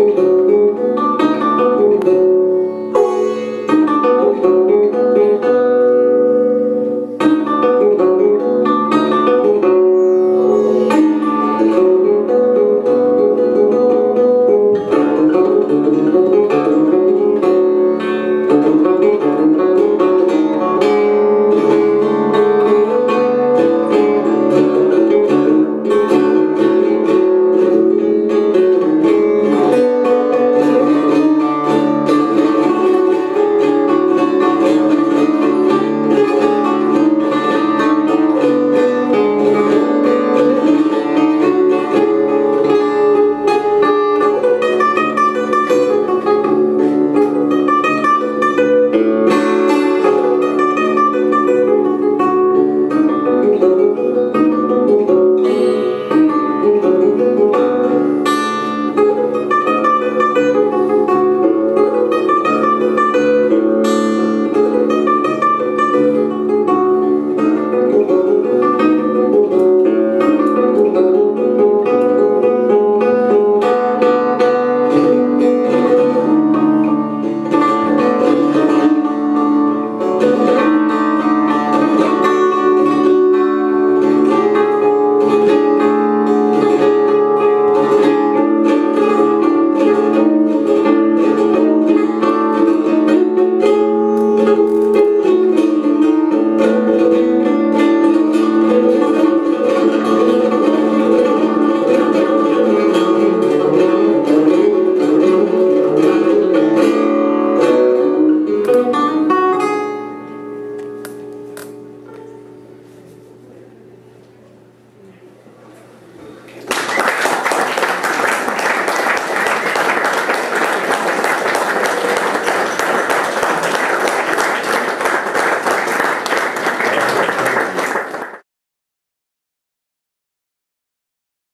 Música